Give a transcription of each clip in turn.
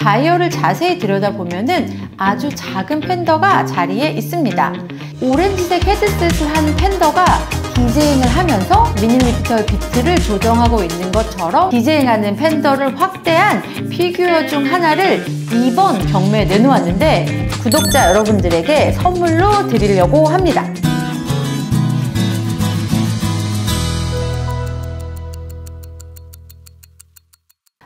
다이얼을 자세히 들여다보면 아주 작은 팬더가 자리에 있습니다. 오렌지색 헤드셋을 한 팬더가 DJing을 하면서 미니미터의 비트를 조정하고 있는 것처럼 DJing하는 팬더를 확대한 피규어 중 하나를 이번 경매에 내놓았는데 구독자 여러분들에게 선물로 드리려고 합니다.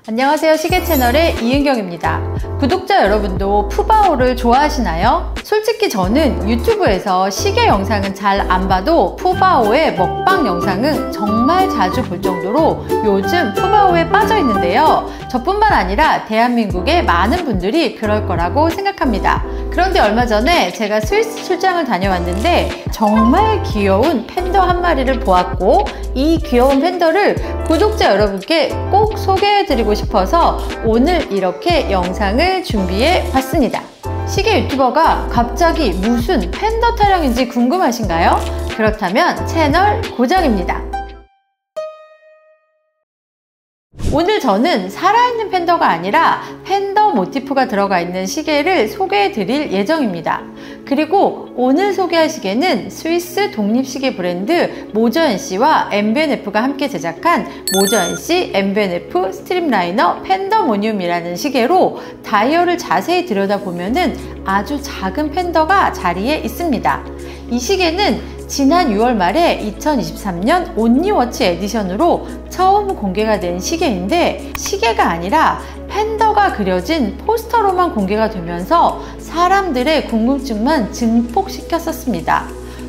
안녕하세요. 시계 채널의 이은경입니다. 구독자 여러분도 푸바오를 좋아하시나요? 솔직히 저는 유튜브에서 시계 영상은 잘 안 봐도 푸바오의 먹방 영상은 정말 자주 볼 정도로 요즘 푸바오에 빠져 있는데요 저뿐만 아니라 대한민국의 많은 분들이 그럴 거라고 생각합니다 그런데 얼마 전에 제가 스위스 출장을 다녀왔는데 정말 귀여운 팬더 한 마리를 보았고 이 귀여운 팬더를 구독자 여러분께 꼭 소개해드리고 싶어서 오늘 이렇게 영상을 준비해 봤습니다. 시계 유튜버가 갑자기 무슨 팬더 타령인지 궁금하신가요? 그렇다면 채널 고정입니다. 오늘 저는 살아있는 팬더가 아니라 팬더 모티프가 들어가 있는 시계를 소개해 드릴 예정입니다. 그리고 오늘 소개할 시계는 스위스 독립시계 브랜드 모저엔씨와 MBNF가 함께 제작한 모저앤씨 MB&F 스트림라이너 팬더모늄이라는 시계로 다이얼을 자세히 들여다보면 아주 작은 팬더가 자리에 있습니다. 이 시계는 지난 6월 말에 2023년 온니워치 에디션으로 처음 공개가 된 시계인데 시계가 아니라 팬더가 그려진 포스터로만 공개가 되면서 사람들의 궁금증만 증폭시켰었습니다.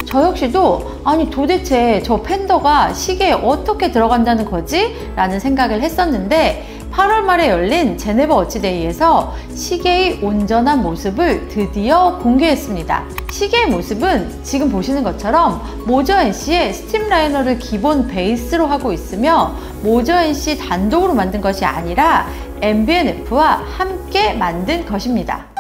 저 역시도 아니 도대체 저 팬더가 시계에 어떻게 들어간다는 거지? 라는 생각을 했었는데 8월 말에 열린 제네버 어치데이에서 시계의 온전한 모습을 드디어 공개했습니다. 시계의 모습은 지금 보시는 것처럼 모저 NC의 스팀라이너를 기본 베이스로 하고 있으며 모저 NC 단독으로 만든 것이 아니라 MBNF와 함께 만든 것입니다.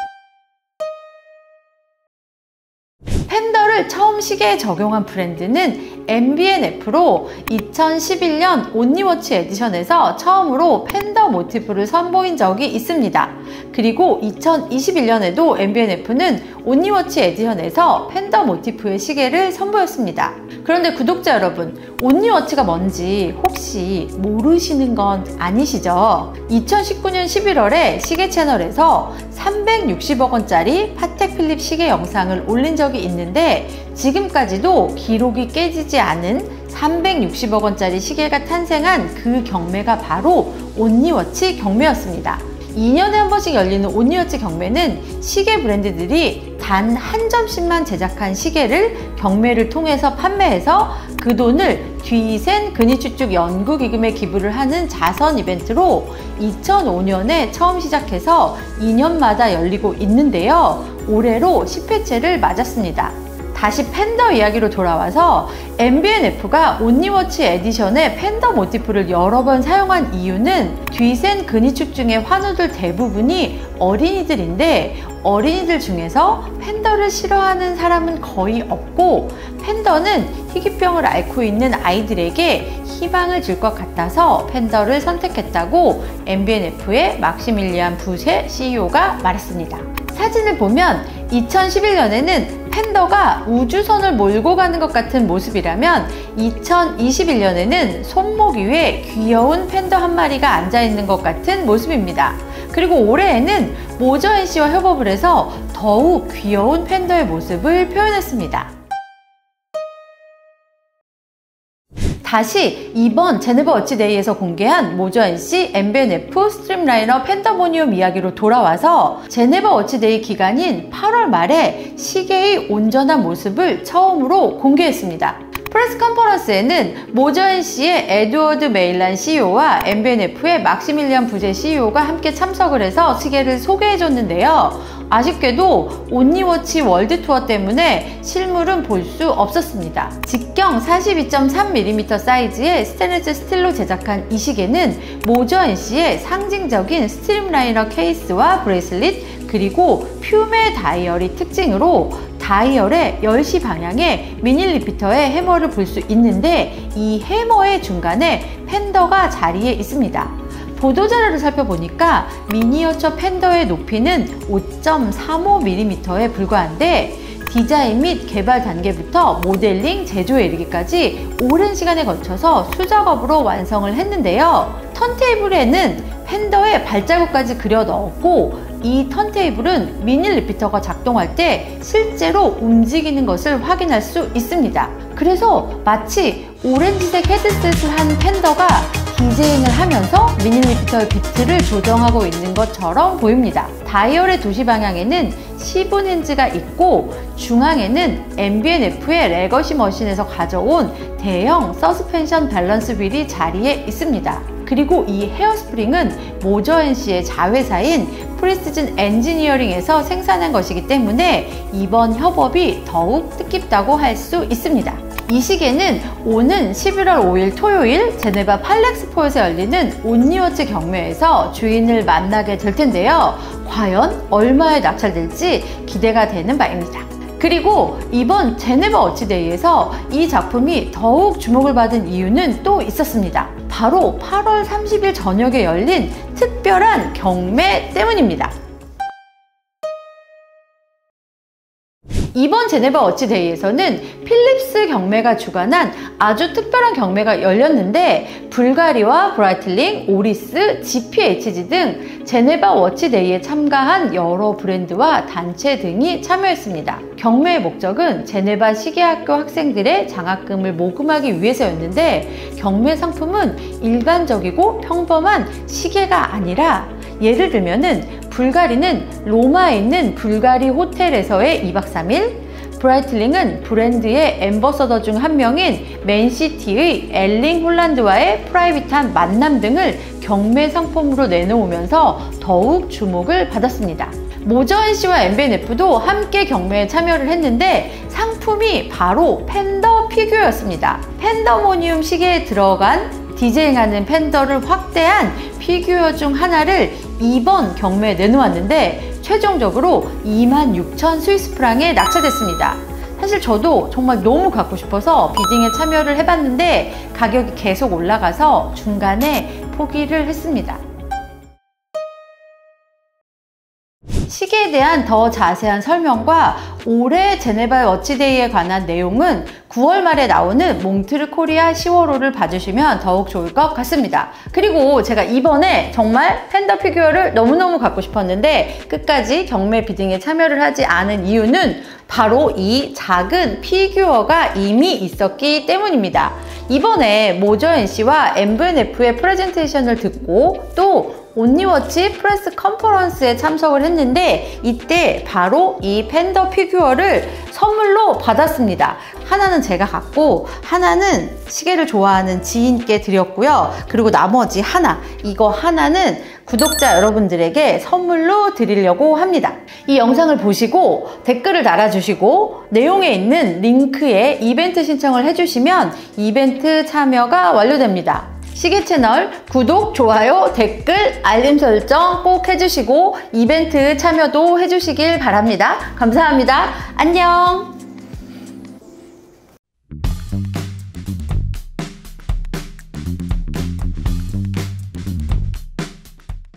시계에 적용한 브랜드는 MB&F로 2011년 Only Watch edition에서 처음으로 팬더 모티프를 선보인 적이 있습니다. 그리고 2021년에도 MBNF는 온니워치 에디션에서 팬더 모티프의 시계를 선보였습니다. 그런데 구독자 여러분, Only Watch가 뭔지 혹시 모르시는 건 아니시죠? 2019년 11월에 시계 채널에서 360억 원짜리 파텍 필립 시계 영상을 올린 적이 있는데 지금까지도 기록이 깨지지 않은 360억 원짜리 시계가 탄생한 그 경매가 바로 온니워치 경매였습니다. 2년에 한 번씩 열리는 온니어치 경매는 시계 브랜드들이 단 한 점씩만 제작한 시계를 경매를 통해서 판매해서 그 돈을 뒤센 근위추측 연구기금에 기부를 하는 자선 이벤트로 2005년에 처음 시작해서 2년마다 열리고 있는데요. 올해로 10회째를 맞았습니다. 다시 팬더 이야기로 돌아와서 MBNF가 온니워치 에디션의 팬더 모티프를 여러 번 사용한 이유는 뒤센 근위축증의 환우들 대부분이 어린이들인데 어린이들 중에서 팬더를 싫어하는 사람은 거의 없고 팬더는 희귀병을 앓고 있는 아이들에게 희망을 줄 것 같아서 팬더를 선택했다고 MB&F의 막시밀리안 부세 CEO가 말했습니다. 사진을 보면 2011년에는 팬더가 우주선을 몰고 가는 것 같은 모습이라면 2021년에는 손목 위에 귀여운 팬더 한 마리가 앉아 있는 것 같은 모습입니다. 그리고 올해에는 Moser & Cie와 협업을 해서 더욱 귀여운 팬더의 모습을 표현했습니다. 다시 이번 제네바 Watch Day에서 공개한 모저앤씨 MBNF 스트림라이너 펜더보니움 이야기로 돌아와서 제네바 Watch Day 기간인 8월 말에 시계의 온전한 모습을 처음으로 공개했습니다. Press conference에는 Moser & Cie의 에드워드 메일란 CEO와 MB&F의 막시밀리안 부세 CEO가 함께 참석을 해서 시계를 소개해줬는데요. 아쉽게도 Only Watch world tour 때문에 실물은 볼 수 없었습니다. 직경 42.3mm 사이즈의 스테인리스 스틸로 제작한 이 시계는 NC의 상징적인 Streamliner 케이스와 bracelet 그리고 fumé 다이얼이 특징으로 다이얼의 10시 방향에 minute repeater의 해머를 볼 수 있는데 이 해머의 중간에 팬더가 자리해 있습니다. 보도자료를 살펴보니까 미니어처 팬더의 높이는 5.35mm에 불과한데 디자인 및 개발 단계부터 모델링, 제조에 이르기까지 오랜 시간에 걸쳐서 수작업으로 완성을 했는데요. 턴테이블에는 팬더에 발자국까지 그려 넣었고 이 턴테이블은 minute repeater가 작동할 때 실제로 움직이는 것을 확인할 수 있습니다. 그래서 마치 오렌지색 헤드셋을 한 팬더가 DJing을 하면서 minute repeater의 비트를 조정하고 있는 것처럼 보입니다. 다이얼의 두시 방향에는 시분 hands가 있고 중앙에는 MBNF의 레거시 머신에서 가져온 대형 suspension balance wheel이 자리해 있습니다. 그리고 이 헤어스프링은 모저 NC의 자회사인 Precision Engineering에서 생산한 것이기 때문에 이번 협업이 더욱 뜻깊다고 할 수 있습니다. 이 시계는 오는 11월 5일 토요일 제네바 Palexpo에서 열리는 Only Watch 경매에서 주인을 만나게 될 텐데요. 과연 얼마에 낙찰될지 기대가 되는 바입니다. 그리고 이번 제네바 Watch Day에서 이 작품이 더욱 주목을 받은 이유는 또 있었습니다. 바로 8월 30일 저녁에 열린 특별한 경매 때문입니다. 이번 제네바 Watch Day에서는 필립스 경매가 주관한 아주 특별한 경매가 열렸는데 불가리와 브라이틀링, 오리스, GPHG 등 제네바 Watch Day에 참가한 여러 브랜드와 단체 등이 참여했습니다. 경매의 목적은 제네바 시계학교 학생들의 장학금을 모금하기 위해서였는데 경매 상품은 일반적이고 평범한 시계가 아니라 예를 들면은 불가리는 로마에 있는 불가리 호텔에서의 2박 3일, 브라이틀링은 브랜드의 ambassador 중 한 명인 맨시티의 엘링 홀란드와의 private한 만남 등을 경매 상품으로 내놓으면서 더욱 주목을 받았습니다. Moser & Cie와 MB&F도 함께 경매에 참여를 했는데 상품이 바로 팬더 피규어였습니다. Pandamonium 시계에 들어간 DJing하는 팬더를 확대한 피규어 중 하나를 이번 경매에 내놓았는데 최종적으로 26,000 스위스 프랑에 낙찰됐습니다. 사실 저도 정말 너무 갖고 싶어서 bidding에 참여를 해봤는데 가격이 계속 올라가서 중간에 포기를 했습니다. 시계에 대한 더 자세한 설명과 올해 제네바 Watch Day에 관한 내용은 9월 말에 나오는 몽트르 코리아 10월호를 봐주시면 더욱 좋을 것 같습니다. 그리고 제가 이번에 정말 팬더 피규어를 너무너무 갖고 싶었는데 끝까지 경매 bidding에 참여를 하지 않은 이유는 바로 이 작은 피규어가 이미 있었기 때문입니다. 이번에 Moser & Cie와 MB&F의 프레젠테이션을 듣고 또 Only Watch press conference에 참석을 했는데 이때 바로 이 팬더 피규어를 선물로 받았습니다. 하나는 제가 갖고 하나는 시계를 좋아하는 지인께 드렸고요. 그리고 나머지 하나, 이거 하나는 구독자 여러분들에게 선물로 드리려고 합니다. 이 영상을 보시고 댓글을 달아주시고 내용에 있는 링크에 이벤트 신청을 해주시면 이벤트 참여가 완료됩니다. 시계 채널 구독, 좋아요, 댓글, 알림 설정 꼭 해주시고 이벤트 참여도 해주시길 바랍니다. 감사합니다. 안녕!